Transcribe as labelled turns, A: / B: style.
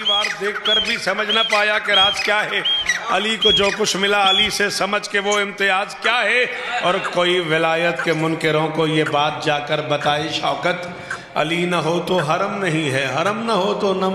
A: परिवार देखकर भी समझ न पाया कि राज क्या है। अली को जो कुछ मिला, अली से समझ के वो इम्तियाज़ क्या है? और कोई विलायत के मुनकरों को ये बात जाकर बताई, शौकत, अली न हो तो हरम नहीं है, हरम न हो तो नम